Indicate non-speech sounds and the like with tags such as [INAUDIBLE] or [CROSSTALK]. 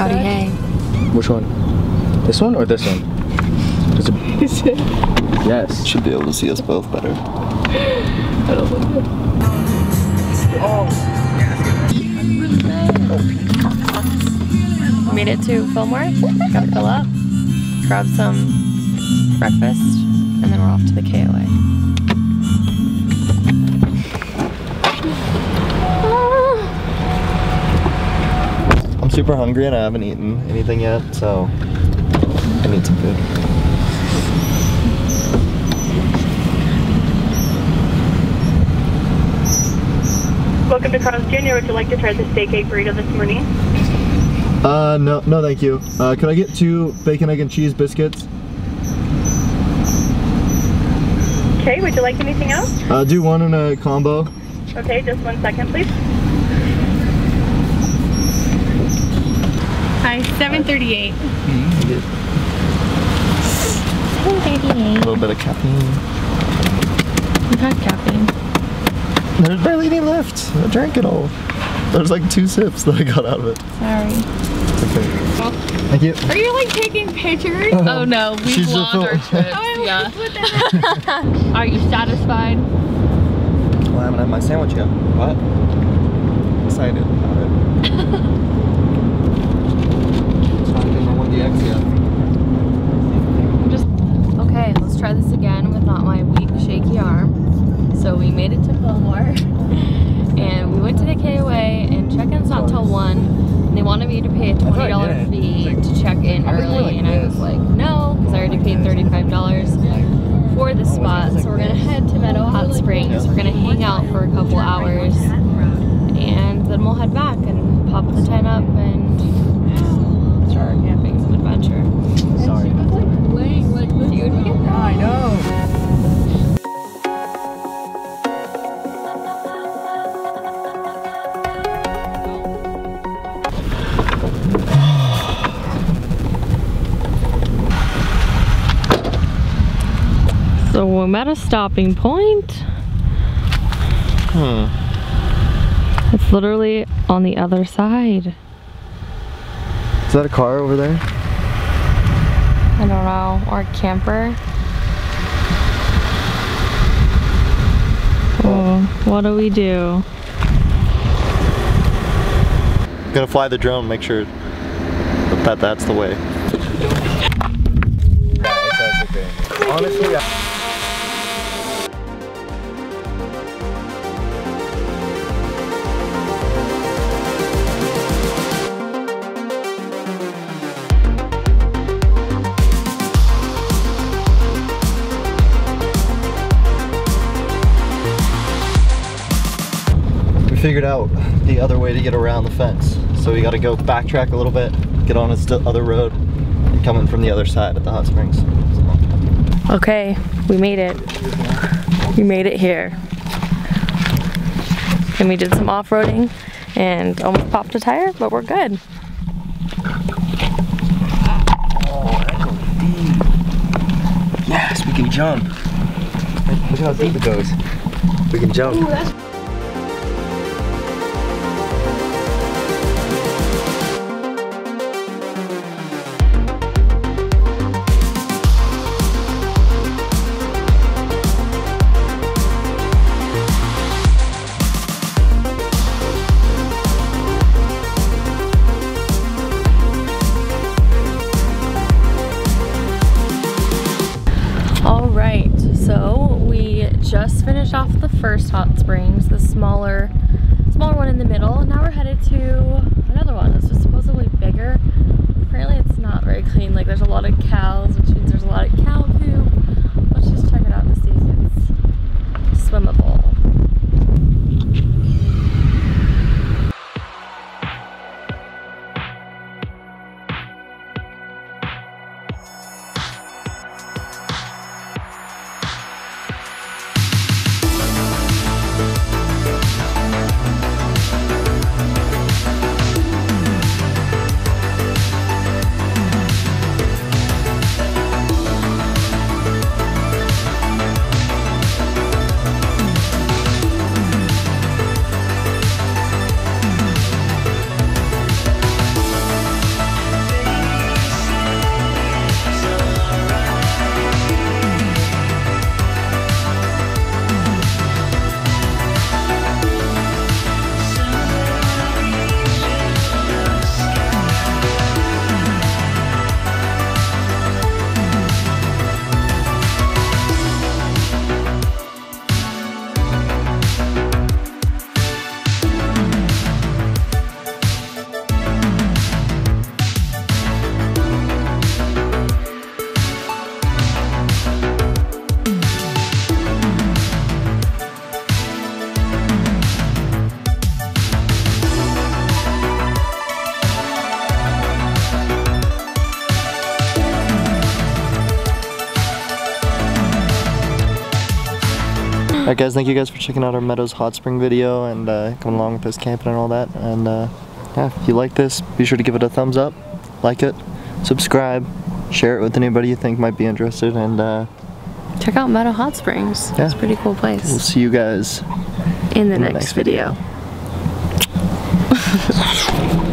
Howdy hey. Which one? This one or this one? Is it- [LAUGHS] yes. Should be able to see us both better. oh Made it to Fillmore. Gotta fill up. Grab some breakfast, and then we're off to the KOA. Super hungry and I haven't eaten anything yet, so I need some food. Welcome to Carl's Jr. Would you like to try the steak egg burrito this morning? Uh, no, no, thank you. Uh, can I get two bacon, egg, and cheese biscuits? Okay, would you like anything else? Uh, do one in a combo. Okay, just one second, please. Hi, 738. A little bit of caffeine. We've had caffeine. There's barely any left. I drank it all. There's like two sips that I got out of it. Sorry. Okay. Thank you. Are you like taking pictures? [LAUGHS] oh no, we She's a vlogged our trip. Oh, [LAUGHS] yeah. [LAUGHS] Are you satisfied? Well, I haven't had my sandwich yet. What? Excited about it. It's not even on the X yet. Okay, let's try this again with not my weak, shaky arm. So we made it to Fillmore, and we went to the KOA, and check-in's not till 1. And they wanted me to pay a $20 fee to check in early, and I was like, no, because I already paid $35 for the spot. So we're gonna head to Meadow Hot Springs. We're gonna hang out So we're at a stopping point. Hmm. It's literally on the other side. Is that a car over there? I don't know, or a camper. Oh, what do we do? Gonna fly the drone, make sure that, that that's the way. Honestly, I figured out the other way to get around the fence. So we gotta go backtrack a little bit, get on this other road, and come in from the other side at the hot springs. Okay, we made it. We made it here. And we did some off-roading and almost popped a tire, but we're good. Yes, we can jump. Look how deep it goes. We can jump. All just finished off the first hot springs, the smaller, smaller one in the middle. Now we're headed to another one that's just supposedly bigger. Apparently it's not very clean. Like there's a lot of cows, which means there's a lot of cows. Alright guys, thank you guys for checking out our Meadows Hot Spring video and uh, coming along with us camping and all that. And uh, yeah, if you like this, be sure to give it a thumbs up, like it, subscribe, share it with anybody you think might be interested, and uh, check out Meadow Hot Springs. Yeah. It's a pretty cool place. We'll see you guys in the, in next, the next video. video. [LAUGHS]